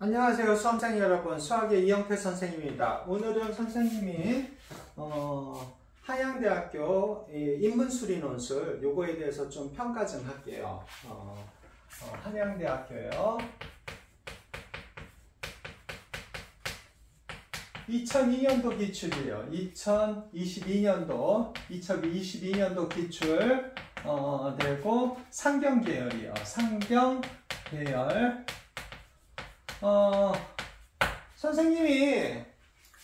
안녕하세요 수험생 여러분. 수학의 이영태 선생님입니다. 오늘은 선생님이 어, 한양대학교 인문수리 논술 요거에 대해서 좀 평가 좀 할게요. 어, 어, 한양대학교요. 2002년도 기출이에요. 2022년도 2022년도 기출 어, 되고 상경 계열이요. 상경 계열 어, 선생님이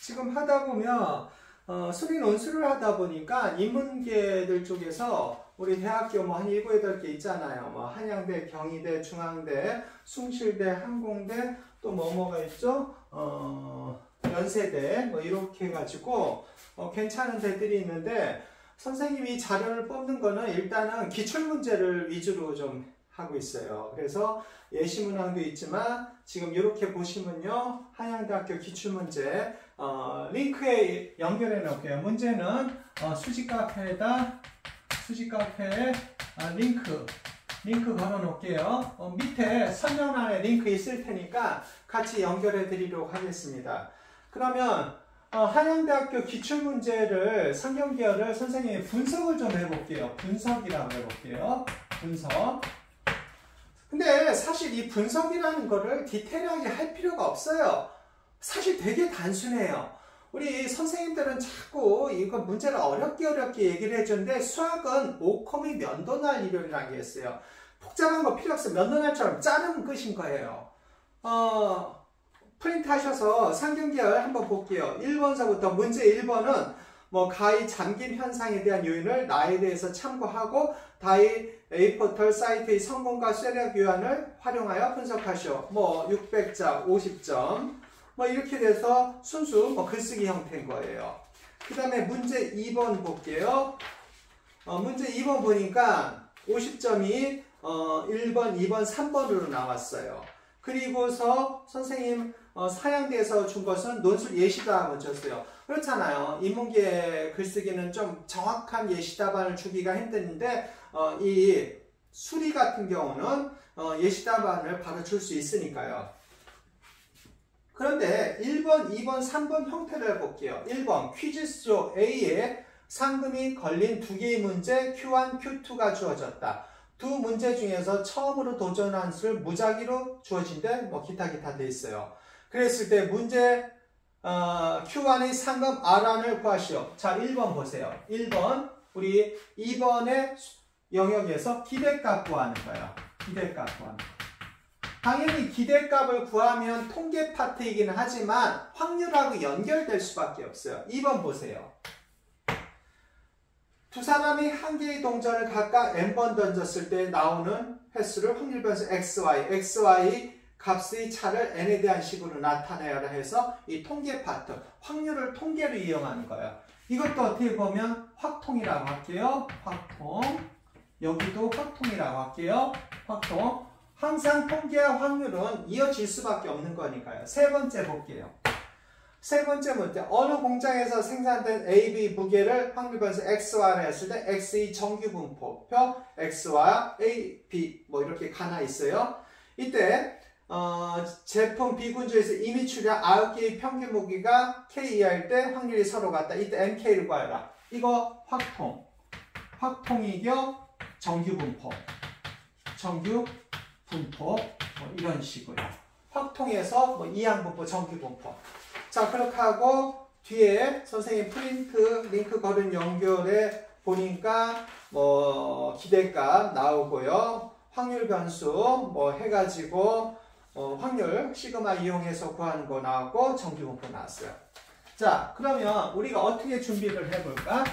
지금 하다 보면 어, 수리 논술을 하다 보니까 인문계들 쪽에서 우리 대학교 뭐 한 7, 8개 있잖아요. 뭐 한양대, 경희대, 중앙대, 숭실대, 항공대 또 뭐뭐가 있죠? 어, 연세대 뭐 이렇게 해가지고 어, 괜찮은 데들이 있는데 선생님이 자료를 뽑는 거는 일단은 기출문제를 위주로 좀 하고 있어요. 그래서 예시문항도 있지만 지금 이렇게 보시면요. 한양대학교 기출문제 어, 링크에 연결해 놓을게요. 문제는 어, 수지카페에다 수지카페에 어, 링크 링크 걸어 놓을게요. 어, 밑에 설명란에 링크 있을 테니까 같이 연결해 드리도록 하겠습니다. 그러면 어, 한양대학교 기출문제를 성경계열을 선생님이 분석을 좀 해볼게요. 분석이라고 해볼게요. 분석. 근데 사실 이 분석이라는 거를 디테일하게 할 필요가 없어요. 사실 되게 단순해요. 우리 선생님들은 자꾸 이거 문제를 어렵게 어렵게 얘기를 해주는데 수학은 오컴이 면도날 이론이라는 게 있어요. 복잡한 거 필요 없어요. 면도날처럼 자르면 끝인 거예요. 어, 프린트 하셔서 상경계열 한번 볼게요. 1번서부터 문제 1번은 뭐 가히 잠김 현상에 대한 요인을 나에 대해서 참고하고 다이 A포털 사이트의 성공과 세력 요한을 활용하여 분석하시오. 뭐 600자, 50점 뭐 이렇게 돼서 순수 뭐 글쓰기 형태인 거예요. 그 다음에 문제 2번 볼게요. 어, 문제 2번 보니까 50점이 어, 1번, 2번, 3번으로 나왔어요. 그리고서 선생님 어, 사양대에서 준 것은 논술 예시답을 줬어요. 그렇잖아요. 인문계 글쓰기는 좀 정확한 예시답안을 주기가 힘드는데 어, 이 수리 같은 경우는 어, 예시답안을 바로 줄 수 있으니까요. 그런데 1번, 2번, 3번 형태를 볼게요. 1번 퀴즈수 A에 상금이 걸린 두 개의 문제 Q1, Q2가 주어졌다. 두 문제 중에서 처음으로 도전한 수를 무작위로 주어진데 뭐 기타 기타 돼 있어요. 그랬을 때 문제 어, Q1의 상금 R안을 구하시오. 자, 1번 보세요. 1번 우리 2번의 영역에서 기대값 구하는 거예요. 기대값 구하는 거. 당연히 기대값을 구하면 통계 파트이기는 하지만 확률하고 연결될 수밖에 없어요. 2번 보세요. 두 사람이 한 개의 동전을 각각 n번 던졌을 때 나오는 횟수를 확률 변수 xy, xy 값의 차를 n에 대한 식으로 나타내야 해서 이 통계 파트, 확률을 통계로 이용하는 거예요. 이것도 어떻게 보면 확통이라고 할게요. 확통. 여기도 확통이라고 할게요. 확통. 항상 통계와 확률은 이어질 수밖에 없는 거니까요. 세 번째 볼게요. 세 번째 문제. 어느 공장에서 생산된 A, B 무게를 확률 변수 X와를 했을 때 X의 정규 분포표 X와 A, B 뭐 이렇게 가나 있어요. 이때 어, 제품 B군주에서 이미 출력 9개의 평균 무게가 K 이하일 때 확률이 서로 같다. 이때 MK를 구하라. 이거 확통. 확통이겨 정규 분포. 정규 분포. 뭐 이런 식으로. 확통에서 뭐 이항분포, 정규 분포. 자, 그렇게 하고 뒤에 선생님 프린트 링크 걸은 연결에 보니까 뭐 기대값 나오고요. 확률 변수 뭐 해가지고 어, 확률 시그마 이용해서 구하는 거 나왔고 정규분포 나왔어요. 자 그러면 우리가 어떻게 준비를 해볼까?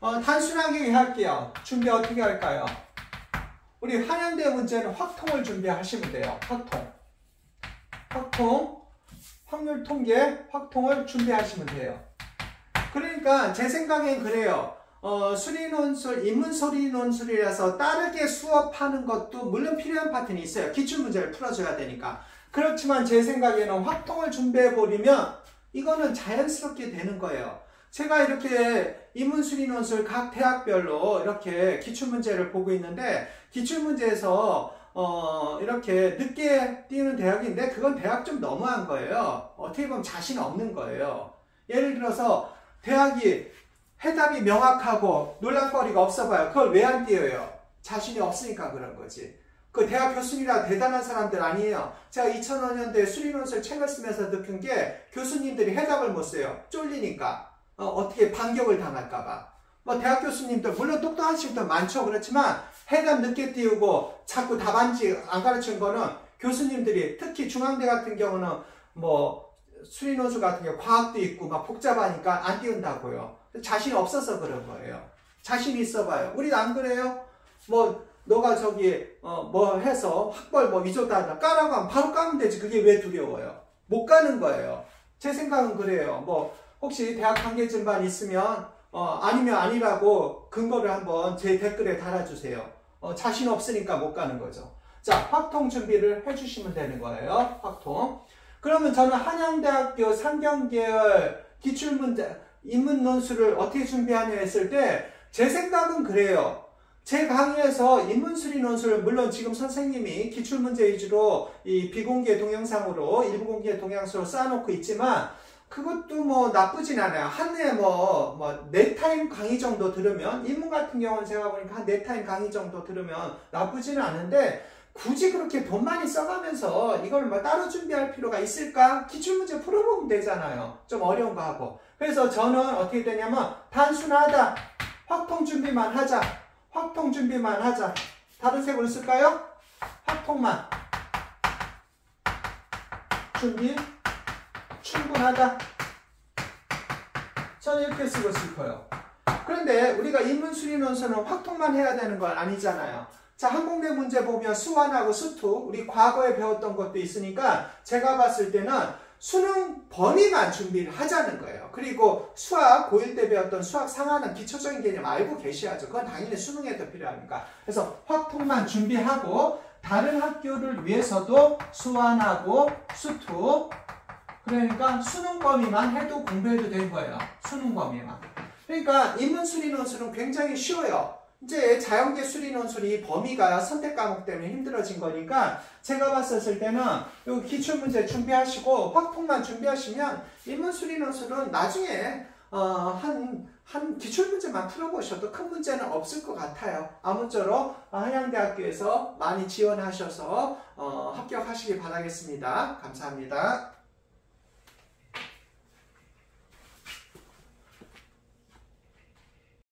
어, 단순하게 할게요. 준비 어떻게 할까요? 우리 한양대 문제는 확통을 준비하시면 돼요. 확통. 확통. 확률 통계 확통을 준비하시면 돼요. 그러니까 제 생각엔 그래요. 어, 수리논술, 인문소리논술이라서 따르게 수업하는 것도 물론 필요한 파트는 있어요. 기출문제를 풀어줘야 되니까. 그렇지만 제 생각에는 확통을 준비해버리면 이거는 자연스럽게 되는 거예요. 제가 이렇게 인문수리논술 각 대학별로 이렇게 기출문제를 보고 있는데 기출문제에서 어, 이렇게 늦게 띄우는 대학인데 그건 대학 좀 너무한 거예요. 어떻게 보면 자신 없는 거예요. 예를 들어서 대학이 해답이 명확하고 논란거리가 없어 봐요. 그걸 왜 안 띄워요? 자신이 없으니까 그런 거지. 그 대학 교수님이라 대단한 사람들 아니에요. 제가 2005년도에 수리논술 책을 쓰면서 느낀 게 교수님들이 해답을 못 써요. 쫄리니까. 어, 떻게 반격을 당할까봐. 뭐 대학 교수님들 물론 똑똑하신 분들 많죠. 그렇지만 해답 늦게 띄우고 자꾸 답안지 안 가르치는 거는 교수님들이 특히 중앙대 같은 경우는 뭐 수리논술 같은 경우 과학도 있고 막 복잡하니까 안 띄운다고요. 자신이 없어서 그런 거예요. 자신이 있어봐요. 우리 안 그래요? 뭐 너가 저기 어 뭐 해서 학벌 뭐 위조다 까라고 하면 바로 까면 되지. 그게 왜 두려워요? 못 가는 거예요. 제 생각은 그래요. 뭐 혹시 대학 관계증반 있으면 어 아니면 아니라고 근거를 한번 제 댓글에 달아주세요. 어 자신 없으니까 못 가는 거죠. 자 확통 준비를 해주시면 되는 거예요. 확통. 그러면 저는 한양대학교 상경계열 기출문제 인문 논술을 어떻게 준비하냐 했을 때 제 생각은 그래요. 제 강의에서 인문수리 논술 물론 지금 선생님이 기출문제 위주로 이 비공개 동영상으로 일부 공개 동영상으로 쌓아놓고 있지만 그것도 뭐 나쁘진 않아요. 한 해에 뭐, 뭐, 네 타임 강의 정도 들으면, 인문 같은 경우는 제가 보니까 한 네 타임 강의 정도 들으면 나쁘지는 않은데, 굳이 그렇게 돈 많이 써가면서 이걸 뭐 따로 준비할 필요가 있을까? 기출문제 풀어보면 되잖아요. 좀 어려운 거 하고. 그래서 저는 어떻게 되냐면, 단순하다. 확통 준비만 하자. 확통 준비만 하자. 다른 색으로 쓸까요? 확통만. 준비 충분하다. 저는 이렇게 쓰고 싶어요. 그런데 우리가 인문수리논술은 확통만 해야 되는 건 아니잖아요. 자, 항공대 문제 보면 수완하고 수투, 우리 과거에 배웠던 것도 있으니까 제가 봤을 때는 수능 범위만 준비를 하자는 거예요. 그리고 수학, 고1 때 배웠던 수학 상하는 기초적인 개념 알고 계셔야죠. 그건 당연히 수능에도 필요하니까. 그래서 확통만 준비하고 다른 학교를 위해서도 수완하고 수투, 그러니까 수능 범위만 해도 공부해도 된 거예요. 수능 범위만. 그러니까 인문수리 논술은 굉장히 쉬워요. 이제 자연계 수리 논술이 범위가 선택 과목 때문에 힘들어진 거니까 제가 봤었을 때는 요 기출문제 준비하시고 확통만 준비하시면 인문 수리 논술은 나중에 어, 한, 한 기출문제만 풀어보셔도 큰 문제는 없을 것 같아요. 아무쪼록 한양대학교에서 많이 지원하셔서 어, 합격하시기 바라겠습니다. 감사합니다.